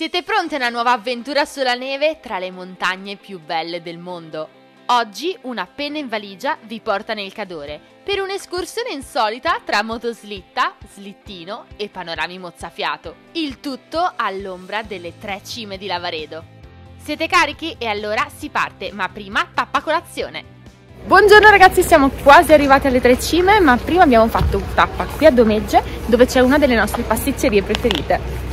Siete pronte a una nuova avventura sulla neve tra le montagne più belle del mondo? Oggi una penna in valigia vi porta nel Cadore per un'escursione insolita tra motoslitta, slittino e panorami mozzafiato. Il tutto all'ombra delle tre cime di Lavaredo. Siete carichi? E allora si parte, ma prima tappa colazione! Buongiorno ragazzi, siamo quasi arrivati alle tre cime, ma prima abbiamo fatto tappa qui a Domegge, dove c'è una delle nostre pasticcerie preferite.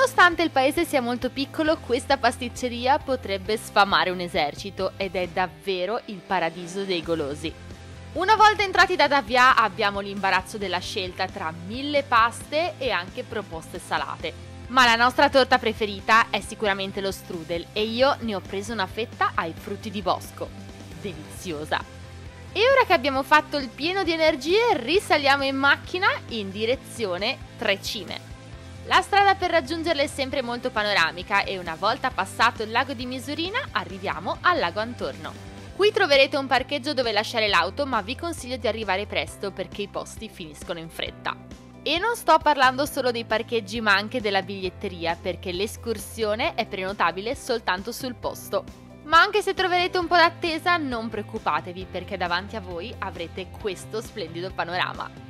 Nonostante il paese sia molto piccolo, questa pasticceria potrebbe sfamare un esercito ed è davvero il paradiso dei golosi. Una volta entrati da Davia abbiamo l'imbarazzo della scelta tra mille paste e anche proposte salate. Ma la nostra torta preferita è sicuramente lo strudel e io ne ho preso una fetta ai frutti di bosco. Deliziosa! E ora che abbiamo fatto il pieno di energie, risaliamo in macchina in direzione Tre Cime. La strada per raggiungerle è sempre molto panoramica e una volta passato il lago di Misurina arriviamo al lago Antorno. Qui troverete un parcheggio dove lasciare l'auto, ma vi consiglio di arrivare presto perché i posti finiscono in fretta. E non sto parlando solo dei parcheggi ma anche della biglietteria perché l'escursione è prenotabile soltanto sul posto. Ma anche se troverete un po' d'attesa non preoccupatevi perché davanti a voi avrete questo splendido panorama.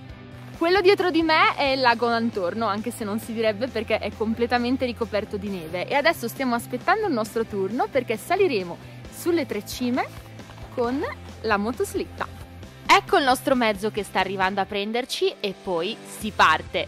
Quello dietro di me è il lago Antorno, anche se non si direbbe perché è completamente ricoperto di neve. E adesso stiamo aspettando il nostro turno perché saliremo sulle tre cime con la motoslitta. Ecco il nostro mezzo che sta arrivando a prenderci e poi si parte.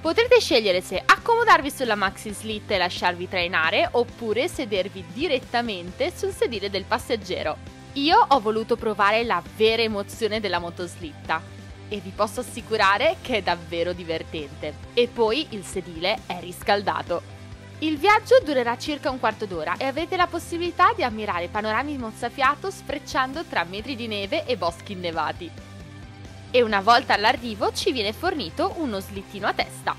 Potrete scegliere se accomodarvi sulla maxi slitta e lasciarvi trainare oppure sedervi direttamente sul sedile del passeggero. Io ho voluto provare la vera emozione della motoslitta e vi posso assicurare che è davvero divertente. E poi il sedile è riscaldato. Il viaggio durerà circa un quarto d'ora e avete la possibilità di ammirare panorami mozzafiato sfrecciando tra metri di neve e boschi innevati. E una volta all'arrivo ci viene fornito uno slittino a testa.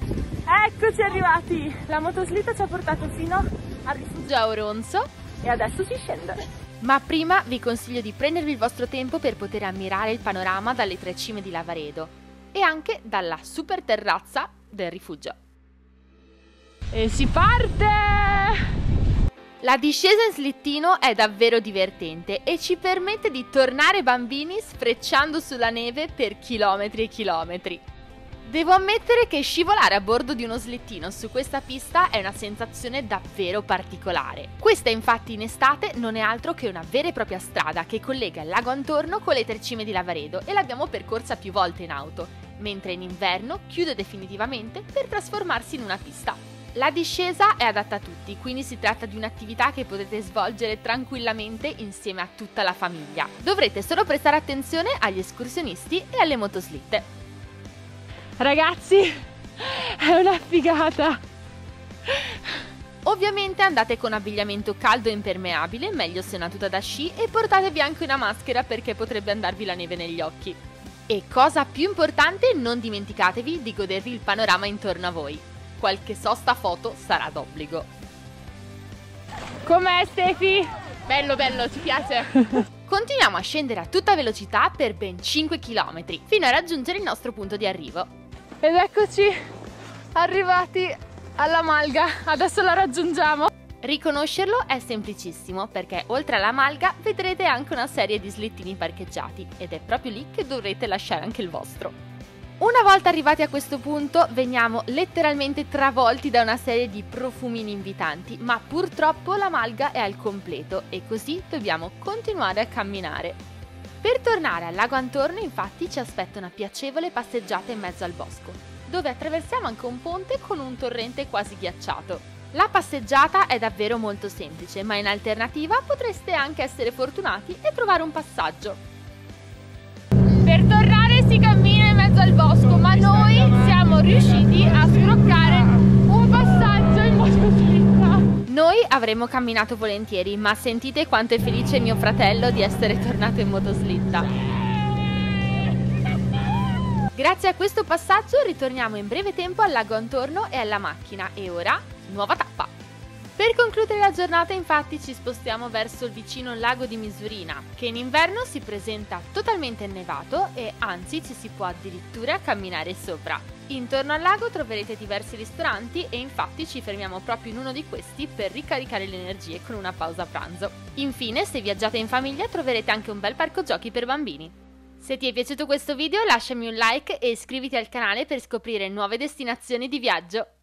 Eccoci arrivati! La motoslitta ci ha portato fino al rifugio Oronzo e adesso si scende. Ma prima vi consiglio di prendervi il vostro tempo per poter ammirare il panorama dalle tre cime di Lavaredo e anche dalla super terrazza del rifugio. E si parte! La discesa in slittino è davvero divertente e ci permette di tornare bambini sfrecciando sulla neve per chilometri e chilometri. Devo ammettere che scivolare a bordo di uno slittino su questa pista è una sensazione davvero particolare. Questa infatti in estate non è altro che una vera e propria strada che collega il lago Antorno con le tre cime di Lavaredo e l'abbiamo percorsa più volte in auto, mentre in inverno chiude definitivamente per trasformarsi in una pista. La discesa è adatta a tutti, quindi si tratta di un'attività che potete svolgere tranquillamente insieme a tutta la famiglia. Dovrete solo prestare attenzione agli escursionisti e alle motoslitte. Ragazzi, è una figata! Ovviamente andate con abbigliamento caldo e impermeabile, meglio se una tuta da sci, e portatevi anche una maschera perché potrebbe andarvi la neve negli occhi. E cosa più importante, non dimenticatevi di godervi il panorama intorno a voi. Qualche sosta foto sarà d'obbligo. Com'è Stefi? Bello bello, ci piace? Continuiamo a scendere a tutta velocità per ben 5 km, fino a raggiungere il nostro punto di arrivo. Ed eccoci arrivati alla malga, adesso la raggiungiamo. Riconoscerlo è semplicissimo perché oltre alla malga vedrete anche una serie di slittini parcheggiati ed è proprio lì che dovrete lasciare anche il vostro. Una volta arrivati a questo punto veniamo letteralmente travolti da una serie di profumini invitanti, ma purtroppo la malga è al completo e così dobbiamo continuare a camminare. Per tornare al lago Antorno infatti ci aspetta una piacevole passeggiata in mezzo al bosco, dove attraversiamo anche un ponte con un torrente quasi ghiacciato. La passeggiata è davvero molto semplice, ma in alternativa potreste anche essere fortunati e trovare un passaggio. Per tornare si cammina in mezzo al bosco, ma noi siamo riusciti a scroccare un passaggio in motoslitta. Noi avremmo camminato volentieri, ma sentite quanto è felice mio fratello di essere tornato in motoslitta. Grazie a questo passaggio ritorniamo in breve tempo al lago Antorno e alla macchina e ora nuova tappa. Per concludere la giornata infatti ci spostiamo verso il vicino lago di Misurina, che in inverno si presenta totalmente innevato e anzi ci si può addirittura camminare sopra. Intorno al lago troverete diversi ristoranti e infatti ci fermiamo proprio in uno di questi per ricaricare le energie con una pausa pranzo. Infine, se viaggiate in famiglia troverete anche un bel parco giochi per bambini. Se ti è piaciuto questo video lasciami un like e iscriviti al canale per scoprire nuove destinazioni di viaggio.